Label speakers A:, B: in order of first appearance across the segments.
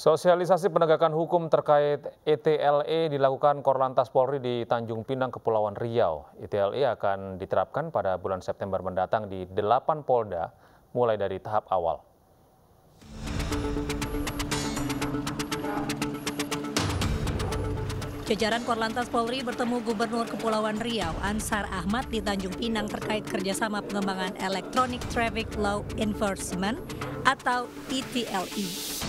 A: Sosialisasi penegakan hukum terkait ETLE dilakukan Korlantas Polri di Tanjung Pinang, Kepulauan Riau. ETLE akan diterapkan pada bulan September mendatang di delapan Polda, mulai dari tahap awal.
B: Jajaran Korlantas Polri bertemu Gubernur Kepulauan Riau Ansar Ahmad di Tanjung Pinang terkait kerjasama pengembangan Electronic Traffic Law Enforcement atau ETLE.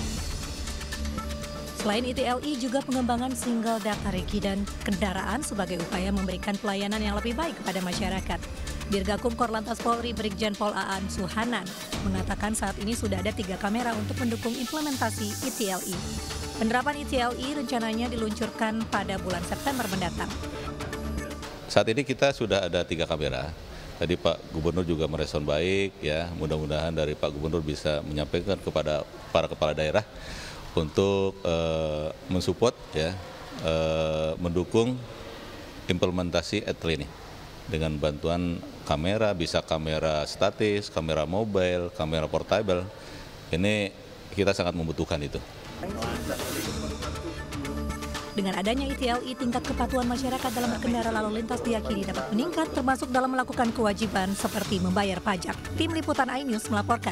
B: Selain ETLE juga pengembangan single data regi dan kendaraan sebagai upaya memberikan pelayanan yang lebih baik kepada masyarakat. Dirgakum Korlantas Polri Brigjen Pol Aan Suhanan mengatakan saat ini sudah ada tiga kamera untuk mendukung implementasi ETLE. Penerapan ETLE rencananya diluncurkan pada bulan September mendatang.
C: Saat ini kita sudah ada tiga kamera. Tadi Pak Gubernur juga merespon baik ya. Mudah-mudahan dari Pak Gubernur bisa menyampaikan kepada para kepala daerah untuk uh, mensupport ya, uh, mendukung implementasi ETL ini dengan bantuan kamera, bisa kamera statis, kamera mobile, kamera portable. Ini kita sangat membutuhkan itu.
B: Dengan adanya ETLI, tingkat kepatuhan masyarakat dalam berkendara lalu lintas diyakini dapat meningkat termasuk dalam melakukan kewajiban seperti membayar pajak. Tim Liputan iNews melaporkan.